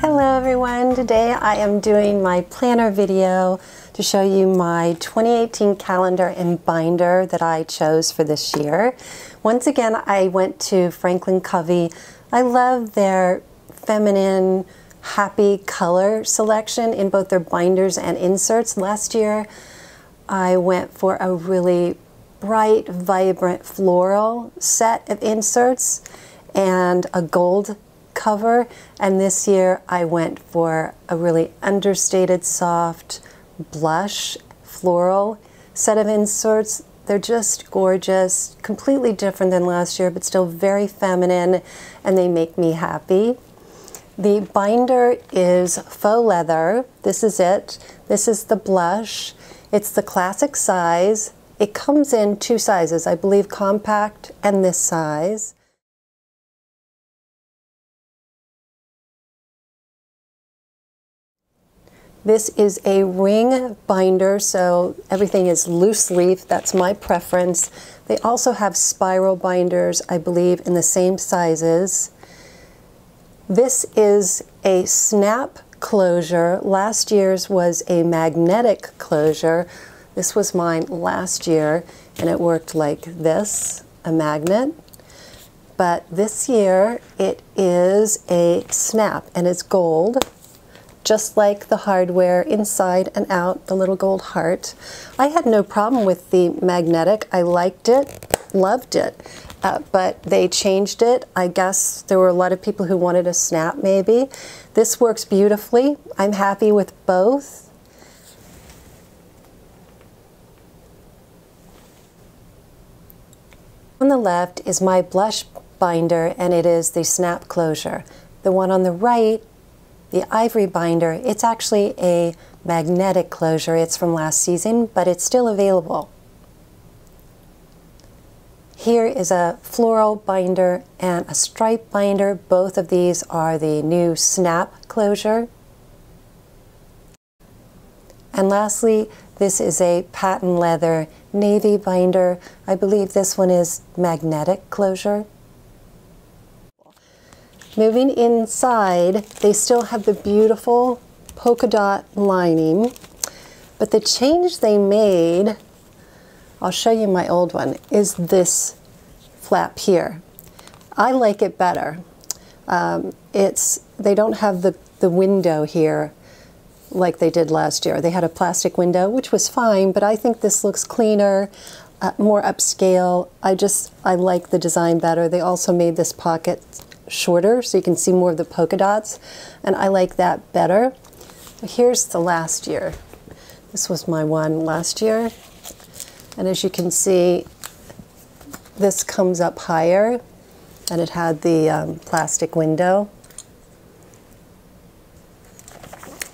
Hello everyone, today I am doing my planner video to show you my 2018 calendar and binder that I chose for this year. Once again, I went to Franklin Covey. I love their feminine, happy color selection in both their binders and inserts. Last year, I went for a really bright, vibrant floral set of inserts and a gold cover. And this year I went for a really understated, soft blush floral set of inserts. They're just gorgeous, completely different than last year, but still very feminine, and they make me happy. The binder is faux leather. This is it. This is the blush. It's the classic size. It comes in two sizes, I believe compact and this size. This is a ring binder, so everything is loose leaf. That's my preference. They also have spiral binders, I believe, in the same sizes. This is a snap closure. Last year's was a magnetic closure. This was mine last year, and it worked like this, a magnet. But this year, it is a snap, and it's gold just like the hardware inside and out, the little gold heart. I had no problem with the magnetic. I liked it, loved it, uh, but they changed it. I guess there were a lot of people who wanted a snap maybe. This works beautifully. I'm happy with both. On the left is my blush binder and it is the snap closure. The one on the right the ivory binder, it's actually a magnetic closure. It's from last season, but it's still available. Here is a floral binder and a stripe binder. Both of these are the new snap closure. And lastly, this is a patent leather navy binder. I believe this one is magnetic closure. Moving inside, they still have the beautiful polka dot lining, but the change they made, I'll show you my old one, is this flap here. I like it better. Um, it's They don't have the, the window here like they did last year. They had a plastic window, which was fine, but I think this looks cleaner, uh, more upscale. I just, I like the design better. They also made this pocket shorter so you can see more of the polka dots and I like that better. Here's the last year. This was my one last year and as you can see this comes up higher and it had the um, plastic window.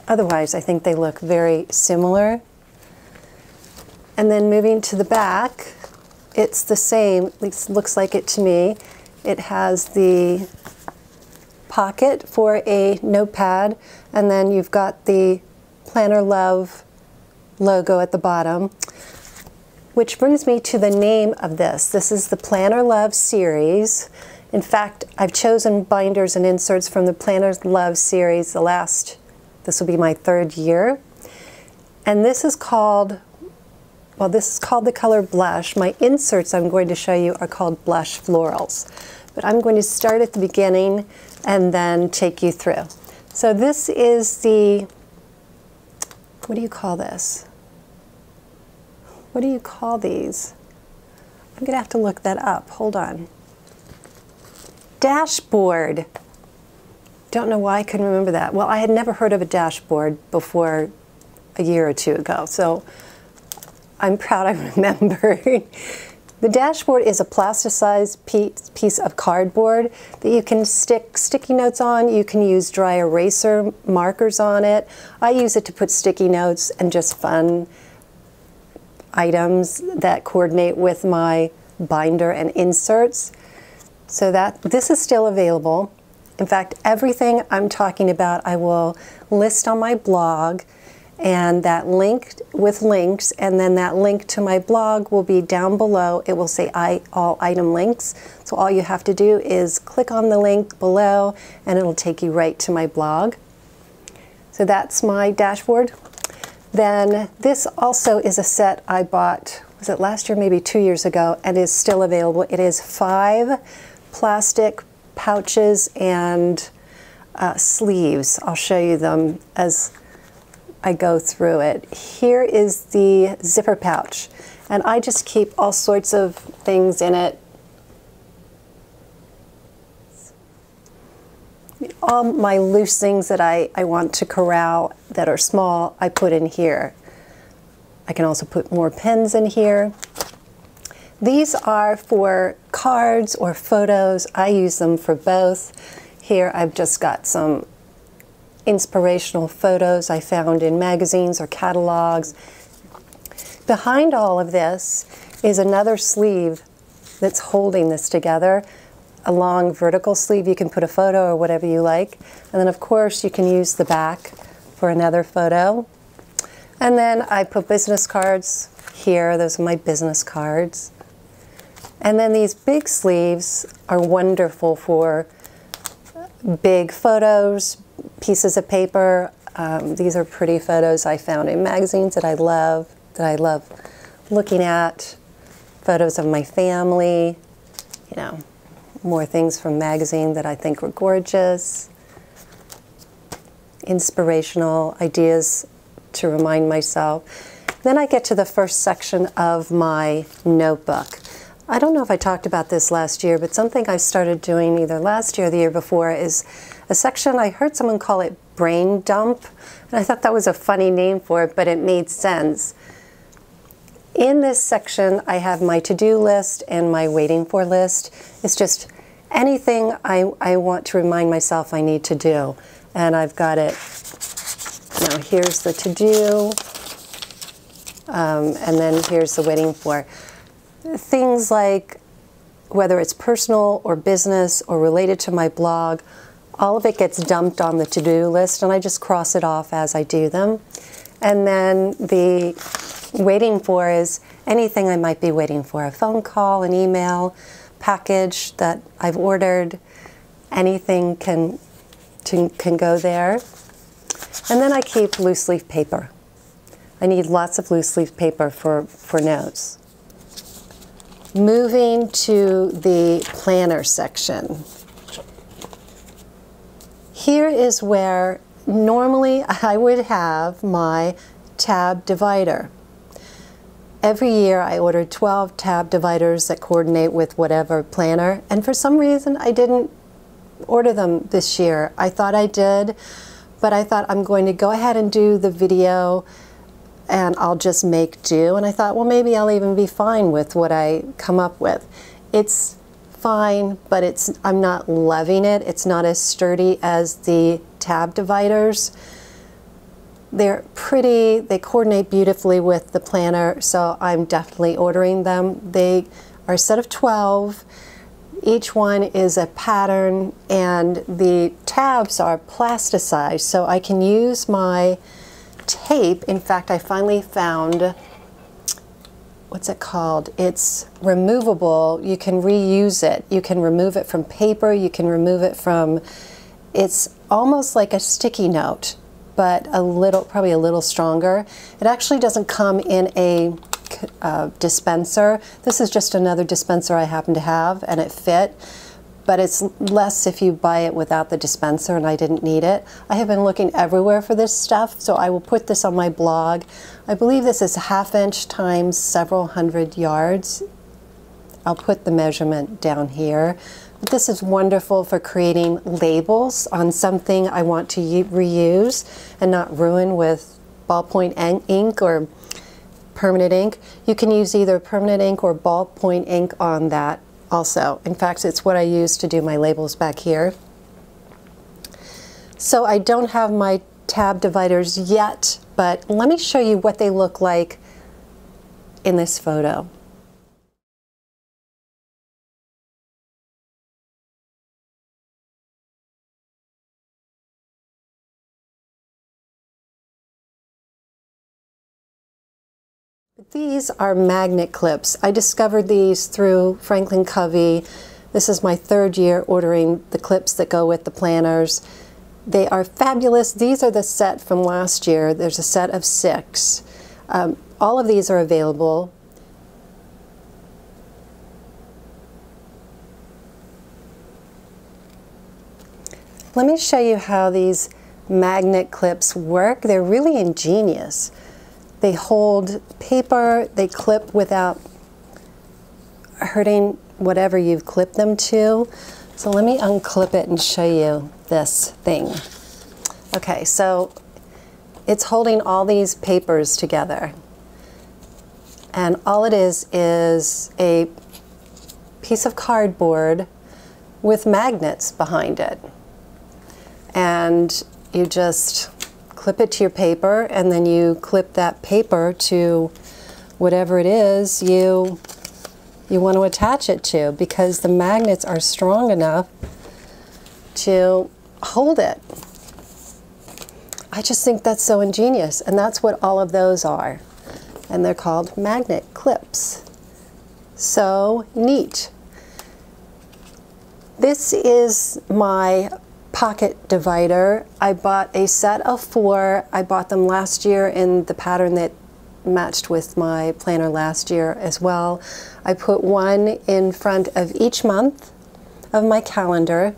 Otherwise I think they look very similar. And then moving to the back, it's the same, looks like it to me. It has the pocket for a notepad, and then you've got the Planner Love logo at the bottom. Which brings me to the name of this. This is the Planner Love series. In fact, I've chosen binders and inserts from the Planner Love series the last, this will be my third year. And this is called, well, this is called the color Blush. My inserts I'm going to show you are called Blush Florals. But I'm going to start at the beginning and then take you through. So this is the, what do you call this? What do you call these? I'm going to have to look that up. Hold on. Dashboard. Don't know why I couldn't remember that. Well, I had never heard of a dashboard before a year or two ago, so I'm proud I remembered. The dashboard is a plasticized piece of cardboard that you can stick sticky notes on. You can use dry eraser markers on it. I use it to put sticky notes and just fun items that coordinate with my binder and inserts. So that this is still available. In fact, everything I'm talking about I will list on my blog and that link with links and then that link to my blog will be down below it will say I, all item links so all you have to do is click on the link below and it'll take you right to my blog So that's my dashboard. Then this also is a set I bought, was it last year, maybe two years ago, and is still available. It is five plastic pouches and uh, sleeves. I'll show you them as I go through it. Here is the zipper pouch, and I just keep all sorts of things in it. All my loose things that I, I want to corral that are small, I put in here. I can also put more pens in here. These are for cards or photos. I use them for both. Here I've just got some inspirational photos I found in magazines or catalogs. Behind all of this is another sleeve that's holding this together. A long vertical sleeve, you can put a photo or whatever you like. And then of course you can use the back for another photo. And then I put business cards here. Those are my business cards. And then these big sleeves are wonderful for big photos, pieces of paper. Um, these are pretty photos I found in magazines that I love, that I love looking at. Photos of my family, you know, more things from magazine that I think were gorgeous. Inspirational ideas to remind myself. Then I get to the first section of my notebook. I don't know if I talked about this last year, but something I started doing either last year or the year before is a section, I heard someone call it brain dump, and I thought that was a funny name for it, but it made sense. In this section, I have my to-do list and my waiting for list. It's just anything I, I want to remind myself I need to do. And I've got it, now here's the to-do, um, and then here's the waiting for. Things like whether it's personal or business or related to my blog, all of it gets dumped on the to-do list and I just cross it off as I do them. And then the waiting for is anything I might be waiting for, a phone call, an email, package that I've ordered, anything can, to, can go there. And then I keep loose leaf paper. I need lots of loose leaf paper for, for notes. Moving to the planner section. Here is where normally I would have my tab divider. Every year I ordered 12 tab dividers that coordinate with whatever planner, and for some reason I didn't order them this year. I thought I did, but I thought I'm going to go ahead and do the video and I'll just make do. And I thought, well, maybe I'll even be fine with what I come up with. It's fine, but it's I'm not loving it. It's not as sturdy as the tab dividers. They're pretty, they coordinate beautifully with the planner, so I'm definitely ordering them. They are a set of 12. Each one is a pattern, and the tabs are plasticized, so I can use my tape. In fact, I finally found, what's it called? It's removable. You can reuse it. You can remove it from paper. You can remove it from, it's almost like a sticky note, but a little, probably a little stronger. It actually doesn't come in a uh, dispenser. This is just another dispenser I happen to have and it fit but it's less if you buy it without the dispenser and I didn't need it. I have been looking everywhere for this stuff, so I will put this on my blog. I believe this is half inch times several hundred yards. I'll put the measurement down here. But this is wonderful for creating labels on something I want to reuse and not ruin with ballpoint ink or permanent ink. You can use either permanent ink or ballpoint ink on that also. In fact, it's what I use to do my labels back here. So I don't have my tab dividers yet, but let me show you what they look like in this photo. These are magnet clips. I discovered these through Franklin Covey. This is my third year ordering the clips that go with the planners. They are fabulous. These are the set from last year. There's a set of six. Um, all of these are available. Let me show you how these magnet clips work. They're really ingenious. They hold paper, they clip without hurting whatever you've clipped them to. So let me unclip it and show you this thing. Okay, so it's holding all these papers together. And all it is is a piece of cardboard with magnets behind it. And you just clip it to your paper and then you clip that paper to whatever it is you you want to attach it to because the magnets are strong enough to hold it. I just think that's so ingenious and that's what all of those are. And they're called magnet clips. So neat. This is my pocket divider. I bought a set of four. I bought them last year in the pattern that matched with my planner last year as well. I put one in front of each month of my calendar.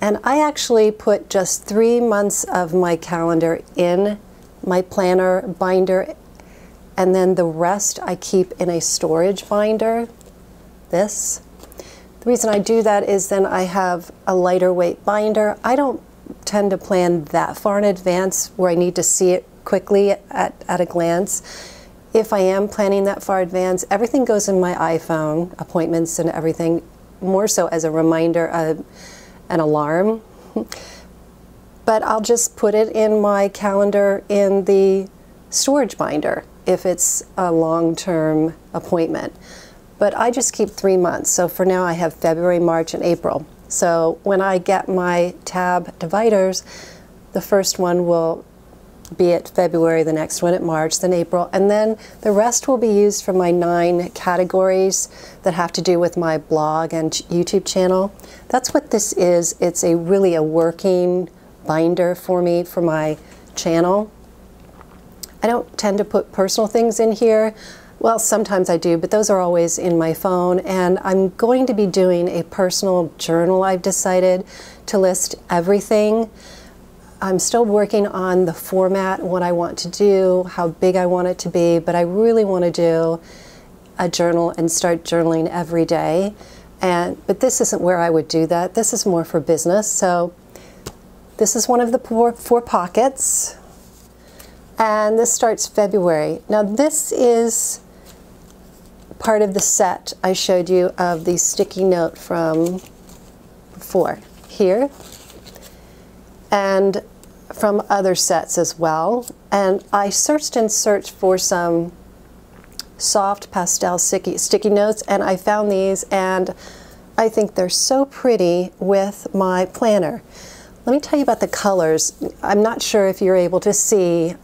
And I actually put just three months of my calendar in my planner binder and then the rest I keep in a storage binder, this. The reason I do that is then I have a lighter weight binder. I don't tend to plan that far in advance where I need to see it quickly at, at a glance. If I am planning that far in advance, everything goes in my iPhone, appointments and everything, more so as a reminder, uh, an alarm. but I'll just put it in my calendar in the storage binder if it's a long-term appointment but I just keep three months. So for now I have February, March, and April. So when I get my tab dividers, the first one will be at February, the next one at March, then April, and then the rest will be used for my nine categories that have to do with my blog and YouTube channel. That's what this is. It's a really a working binder for me for my channel. I don't tend to put personal things in here. Well, sometimes I do, but those are always in my phone. And I'm going to be doing a personal journal, I've decided, to list everything. I'm still working on the format, what I want to do, how big I want it to be, but I really want to do a journal and start journaling every day. And But this isn't where I would do that. This is more for business. So this is one of the four, four pockets. And this starts February. Now this is part of the set I showed you of the sticky note from before here and from other sets as well. And I searched and searched for some soft pastel sticky, sticky notes and I found these and I think they're so pretty with my planner. Let me tell you about the colors. I'm not sure if you're able to see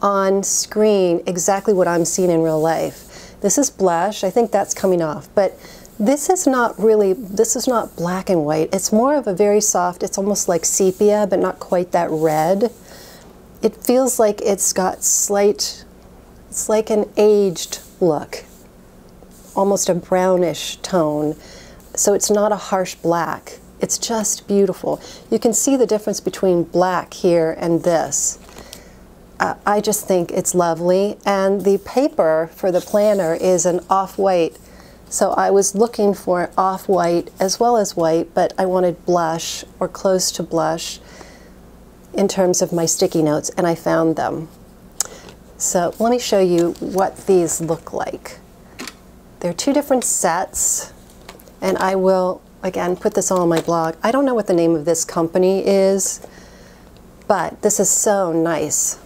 on screen exactly what I'm seeing in real life. This is blush. I think that's coming off. But this is not really, this is not black and white. It's more of a very soft, it's almost like sepia, but not quite that red. It feels like it's got slight, it's like an aged look, almost a brownish tone. So it's not a harsh black. It's just beautiful. You can see the difference between black here and this. I just think it's lovely. And the paper for the planner is an off-white. So I was looking for off-white as well as white, but I wanted blush or close to blush in terms of my sticky notes, and I found them. So let me show you what these look like. They're two different sets, and I will, again, put this on my blog. I don't know what the name of this company is, but this is so nice.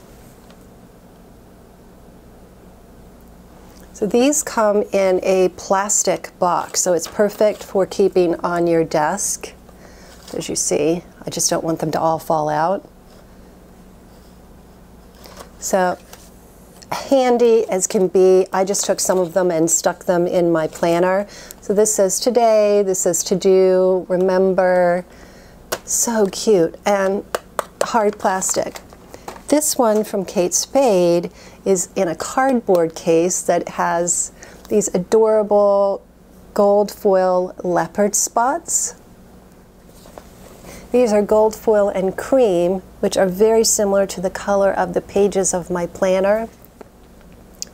So these come in a plastic box, so it's perfect for keeping on your desk. As you see, I just don't want them to all fall out. So handy as can be. I just took some of them and stuck them in my planner. So this says today, this says to do, remember, So cute and hard plastic. This one from Kate Spade is in a cardboard case that has these adorable gold foil leopard spots. These are gold foil and cream, which are very similar to the color of the pages of my planner.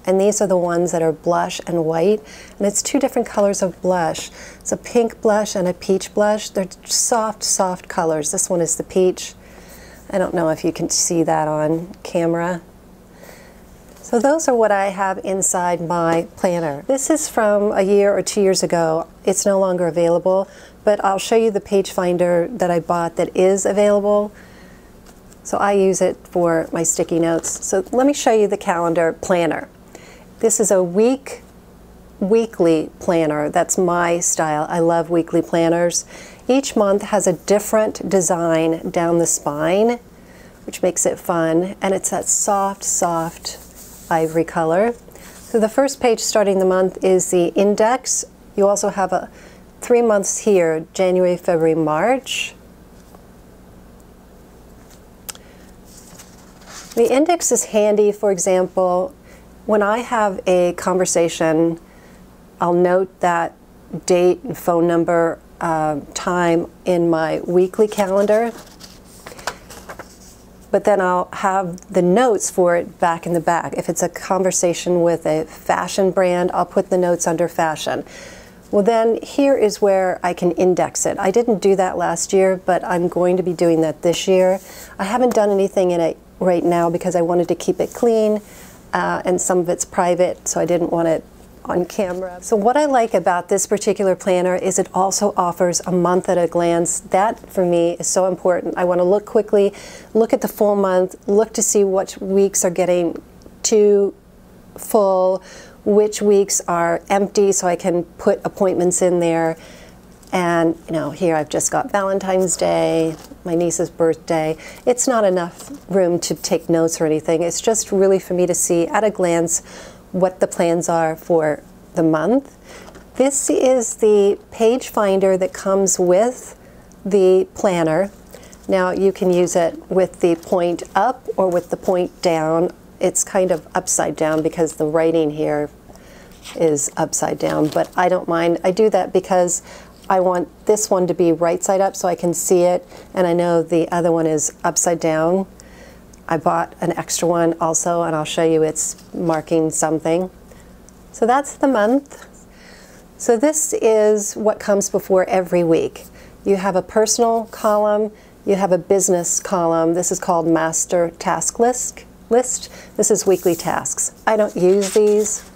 And these are the ones that are blush and white. And it's two different colors of blush. It's a pink blush and a peach blush. They're soft, soft colors. This one is the peach. I don't know if you can see that on camera. So those are what I have inside my planner. This is from a year or two years ago. It's no longer available, but I'll show you the page finder that I bought that is available. So I use it for my sticky notes. So let me show you the calendar planner. This is a week, weekly planner. That's my style. I love weekly planners. Each month has a different design down the spine, which makes it fun. And it's that soft, soft ivory color. So the first page starting the month is the index. You also have a three months here, January, February, March. The index is handy, for example, when I have a conversation, I'll note that date and phone number, uh, time in my weekly calendar but then I'll have the notes for it back in the back. If it's a conversation with a fashion brand, I'll put the notes under fashion. Well then here is where I can index it. I didn't do that last year, but I'm going to be doing that this year. I haven't done anything in it right now because I wanted to keep it clean uh, and some of it's private, so I didn't want it on camera. So what I like about this particular planner is it also offers a month at a glance. That for me is so important. I want to look quickly, look at the full month, look to see which weeks are getting too full, which weeks are empty so I can put appointments in there. And you know, here I've just got Valentine's Day, my niece's birthday. It's not enough room to take notes or anything. It's just really for me to see at a glance what the plans are for the month. This is the page finder that comes with the planner. Now you can use it with the point up or with the point down. It's kind of upside down because the writing here is upside down, but I don't mind. I do that because I want this one to be right side up so I can see it, and I know the other one is upside down. I bought an extra one also, and I'll show you it's marking something. So that's the month. So this is what comes before every week. You have a personal column, you have a business column. This is called master task list. list. This is weekly tasks. I don't use these.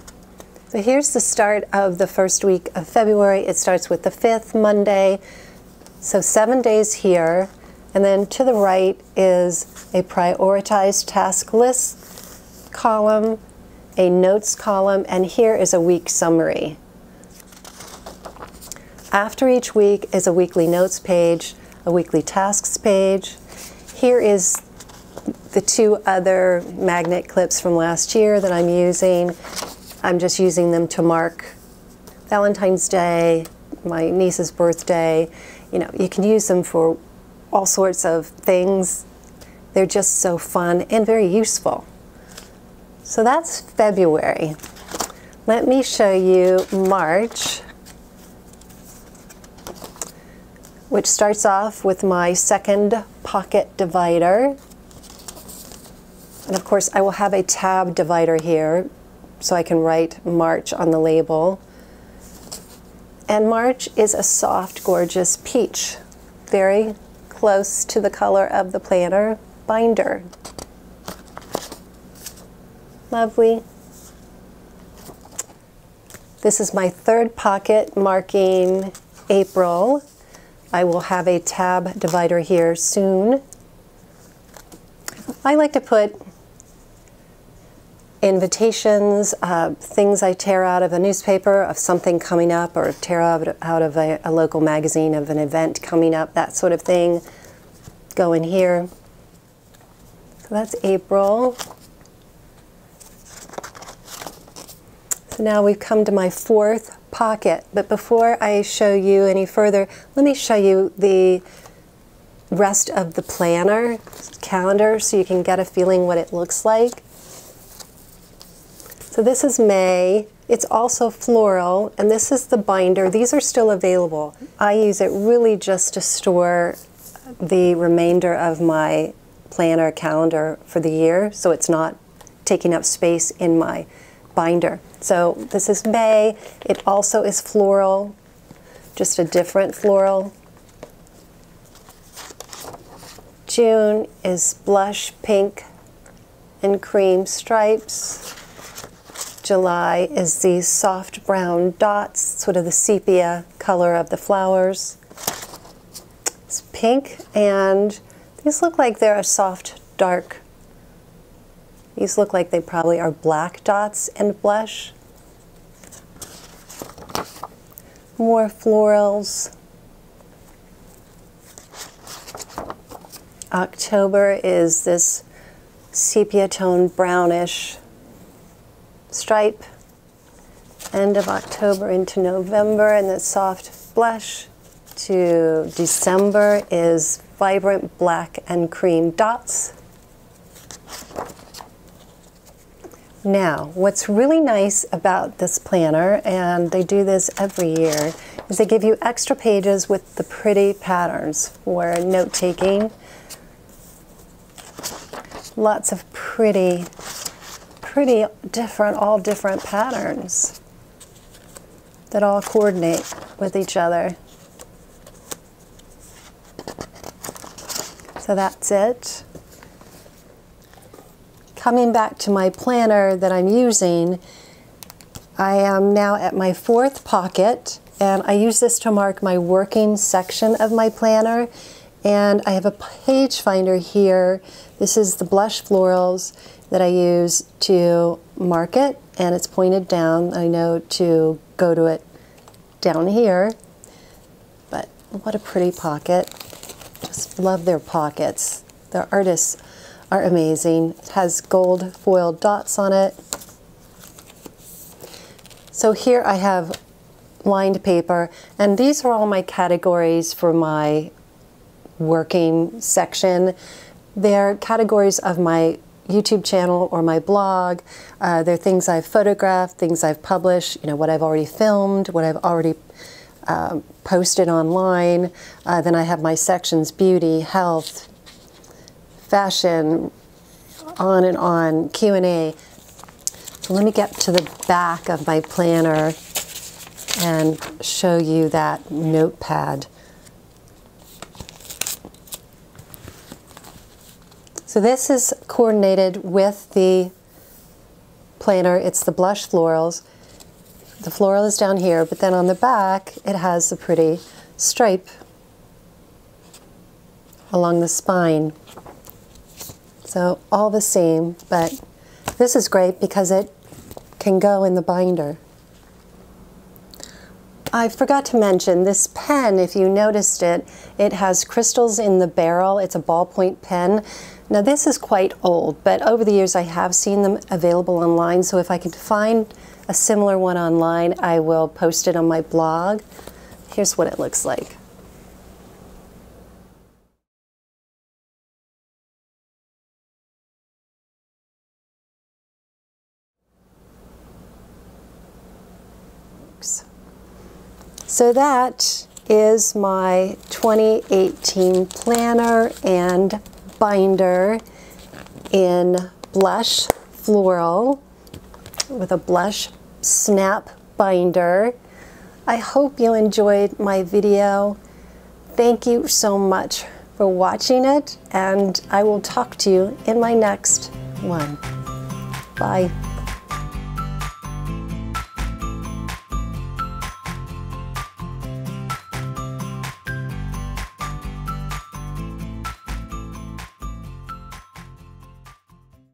So here's the start of the first week of February. It starts with the 5th, Monday. So seven days here. And then to the right is a prioritized task list column, a notes column, and here is a week summary. After each week is a weekly notes page, a weekly tasks page. Here is the two other magnet clips from last year that I'm using. I'm just using them to mark Valentine's Day, my niece's birthday. You know, you can use them for all sorts of things. They're just so fun and very useful. So that's February. Let me show you March, which starts off with my second pocket divider. And of course, I will have a tab divider here so I can write March on the label. And March is a soft, gorgeous peach. Very close to the color of the planner binder. Lovely. This is my third pocket marking April. I will have a tab divider here soon. I like to put invitations, uh, things I tear out of a newspaper of something coming up or tear out, out of a, a local magazine of an event coming up, that sort of thing go in here. So that's April. So now we've come to my fourth pocket. But before I show you any further, let me show you the rest of the planner calendar so you can get a feeling what it looks like. So this is May. It's also floral, and this is the binder. These are still available. I use it really just to store the remainder of my planner calendar for the year, so it's not taking up space in my binder. So this is May. It also is floral, just a different floral. June is blush pink and cream stripes. July is these soft brown dots, sort of the sepia color of the flowers. Pink and these look like they're a soft dark. These look like they probably are black dots and blush. More florals. October is this sepia tone brownish stripe. End of October into November and the soft blush to December is vibrant black and cream dots. Now, what's really nice about this planner, and they do this every year, is they give you extra pages with the pretty patterns for note taking. Lots of pretty, pretty different, all different patterns that all coordinate with each other. So that's it coming back to my planner that I'm using, I am now at my fourth pocket and I use this to mark my working section of my planner and I have a page finder here. This is the blush florals that I use to mark it and it's pointed down. I know to go to it down here, but what a pretty pocket. Love their pockets. The artists are amazing. It has gold foiled dots on it. So here I have lined paper, and these are all my categories for my working section. They're categories of my YouTube channel or my blog. Uh, they're things I've photographed, things I've published, you know, what I've already filmed, what I've already uh, posted online. Uh, then I have my sections, beauty, health, fashion, on and on, Q&A. So let me get to the back of my planner and show you that notepad. So this is coordinated with the planner. It's the blush florals. The floral is down here, but then on the back it has a pretty stripe along the spine. So all the same, but this is great because it can go in the binder. I forgot to mention this pen, if you noticed it, it has crystals in the barrel. It's a ballpoint pen. Now this is quite old, but over the years I have seen them available online, so if I can find a similar one online, I will post it on my blog. Here's what it looks like. So that is my 2018 planner and binder in blush floral with a blush snap binder. I hope you enjoyed my video. Thank you so much for watching it and I will talk to you in my next one. Bye.